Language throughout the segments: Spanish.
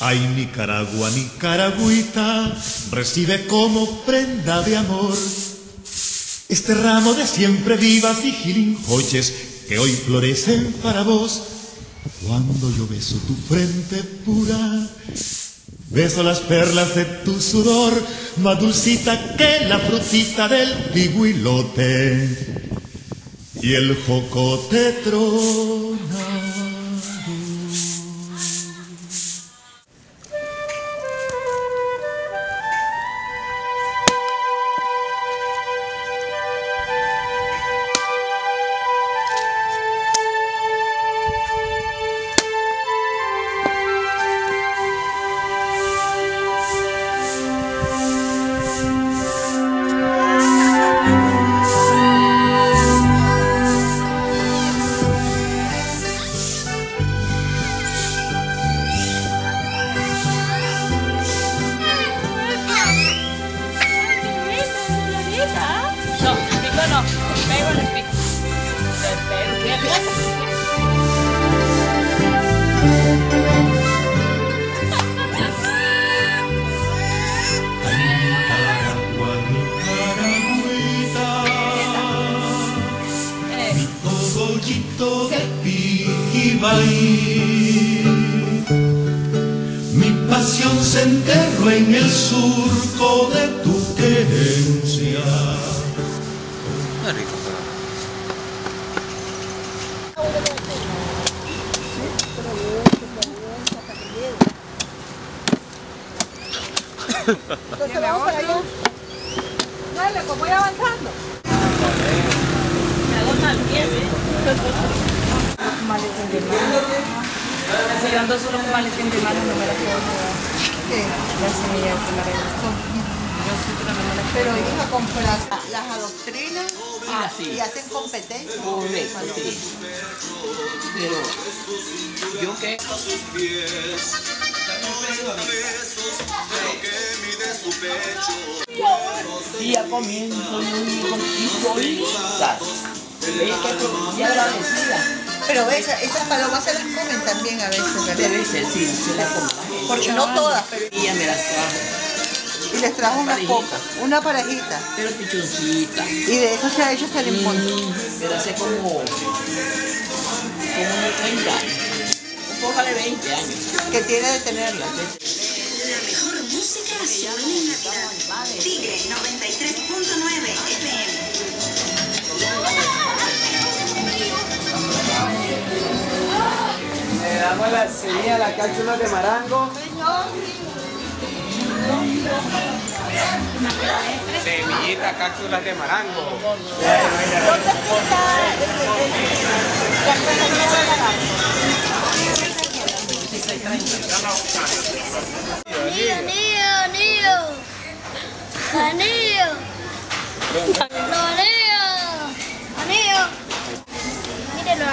Ay, Nicaragua, Nicaragüita, recibe como prenda de amor este ramo de siempre vivas y gilinjoches que hoy florecen para vos. Cuando yo beso tu frente pura, beso las perlas de tu sudor, más dulcita que la frutita del piguilote y el jocote trona. Surco de tu querencia. Entonces vamos para allá. Dale, pues voy avanzando. Me hago mal pie, ¿eh? Maletín de mano. Si yo ando solo con maletín de mano, no me la puedo llevar. ¿Qué? La semilla que me regresó. Yo siempre no me la Pero hija, compras las adoctrinas Ah, sí. y hacen competencia. Correcto, sí. Pero, ¿yo qué? Y ya comienzo y solitas. Es que agradecida. Pero esas palomas se las comen también a veces, ¿verdad? Debe ser, sí, se la como la gente. Porque no todas, pero... Y ella me las trajo. Y les trajo unas pocas, una parejita. Pero pichoncita. Y de eso se ha hecho hasta el. Mm, pero hace como, como unos 30 años. Un poco de 20 años. Que tiene de tenerla. La mejor música suena en Navidad. Tigre 93.9 FM. Le damos la semilla a la cápsula de marango. Semillita, cápsulas de marango. Anillo, anillo, anillo. Anillo. Los anillos. Anillo. Mire los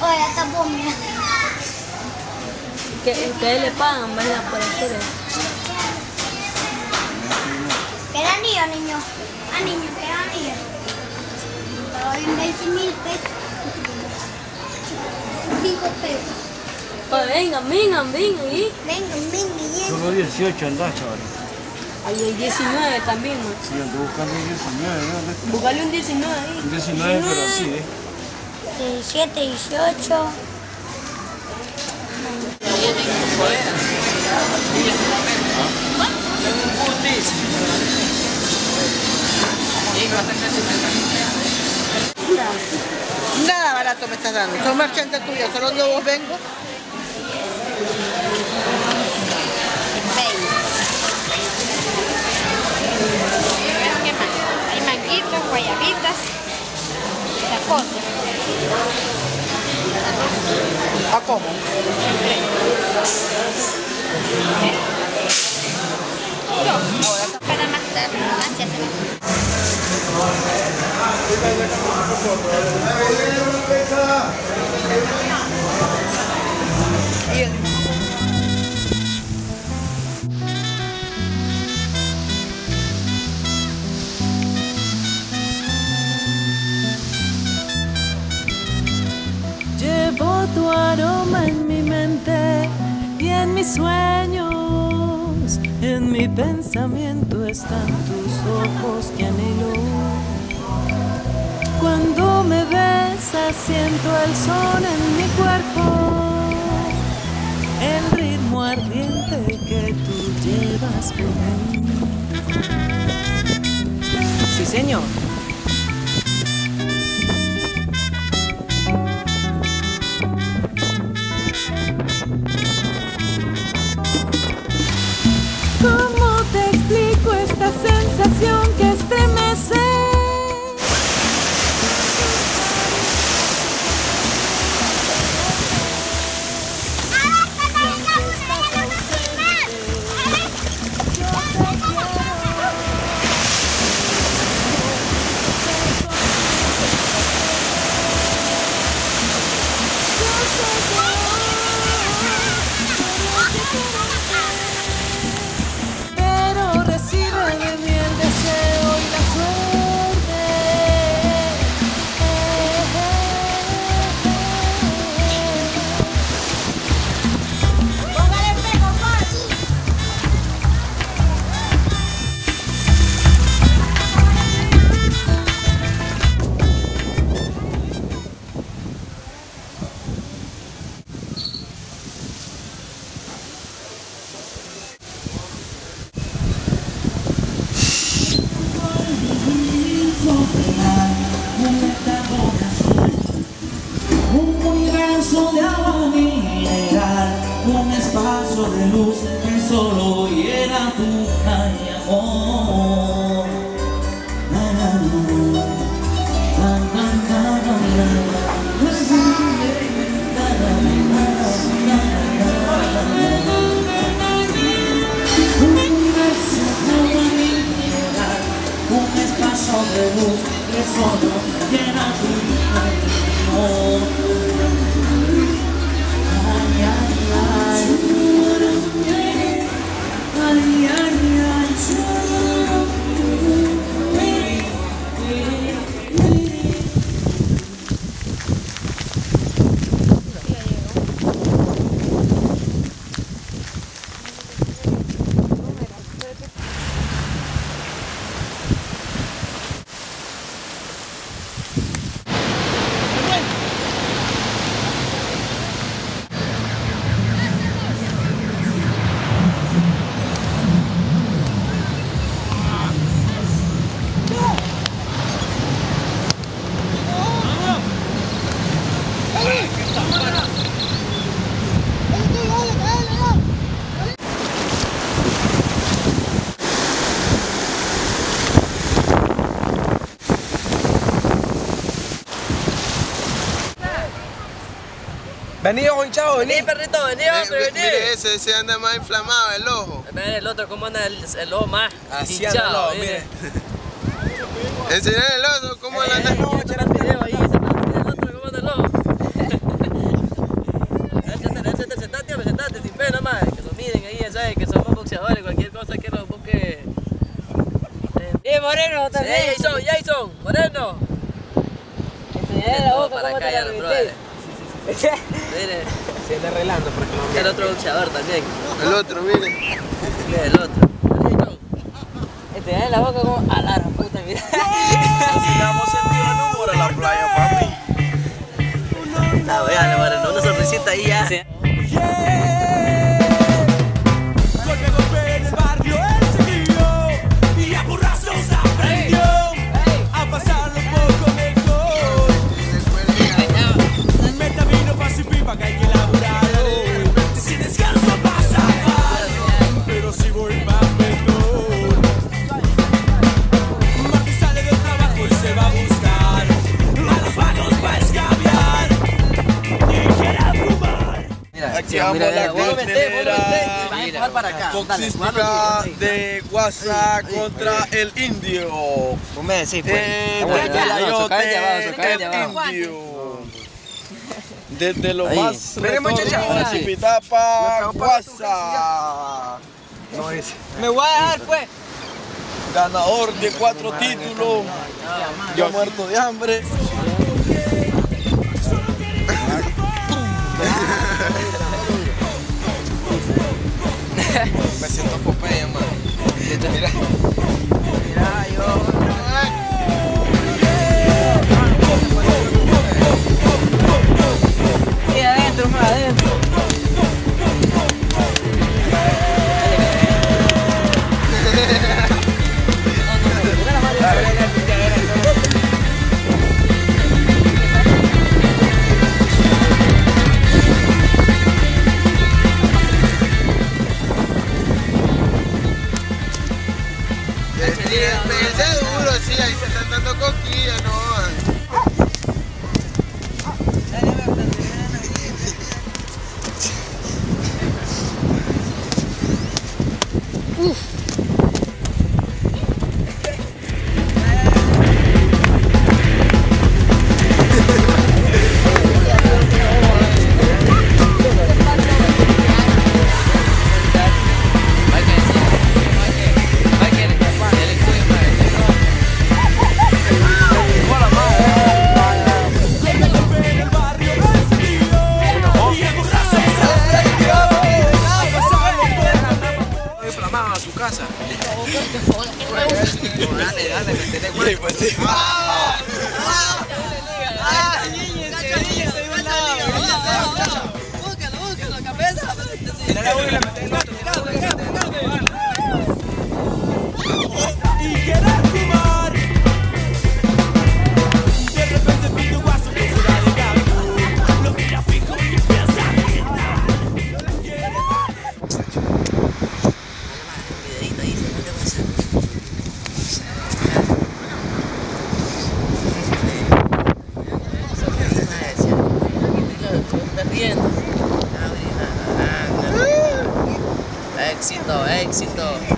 Oye, está pomia. Que ustedes le pagan, ¿verdad? Por hacer eso. ¿Qué era anillo, niño? Ah, niño, ¿qué era anillo? Te doy 20 mil pesos. 5 pesos. Oye, vengan, vengan, vengan, ¿y? Venga, venga, venga. Solo 18 andás, chaval. Ahí hay 19 también, ¿no? Sí, ando buscando 19, ¿no? Buscarle un 19 ahí. 19, pero sí, ¿eh? 17, 18. Nada barato me estás dando. Son marchantes tuyas, solo donde vos vengo. ¿Qué más? Hay manguitos, guayabitas, la cosa. ¿A cómo? Para más tarde, gracias. Y y en mis sueños. En mi pensamiento están tus ojos que anhelo. Cuando me besas siento el sol en mi cuerpo, el ritmo ardiente que tú llevas por mí. Sí, señor. Luz que Vení, ojo hinchado, vení. Vení, perrito, vení, hombre, vení. Mire ese, ese anda más inflamado el ojo. Ven el otro, cómo anda el, el ojo más Así anda el hinchado, ojo, mire. Enseñar el ojo, ¿cómo le anda? El video ahí, el otro, cómo anda el ojo. Échate, échate, sentate, sentate, sin pena más. Que nos miren ahí, ya sabes, que somos boxeadores, cualquier cosa que nos busque. Eh, Moreno, también. Ey, Jason, Jason, Moreno. Enseñale la boca, para cómo te acá, la ya, metí. brother. Mire, Se anda arreglando porque no el otro boxeador también. El otro, mire. Mire, el otro. Jason. Enseñale la boca como a la puta, mira. Vamos a sentir el humor en la playa, papi. Ah, véale, Moreno, una sonrisita ahí ya. Aquí vamos la cartelera Mira, boxística de Guasa contra el indio. Eh, Está bueno, desde dale, el indio. Desde lo más de. Chipitapa, Guasa. No es. Me voy a dejar, pues. Ganador de cuatro títulos. Ya muerto de hambre. Vai ser Topopéia, mano. seguro, sí, ahí se están dando coquillas, ¿no? Y Éxito, éxito.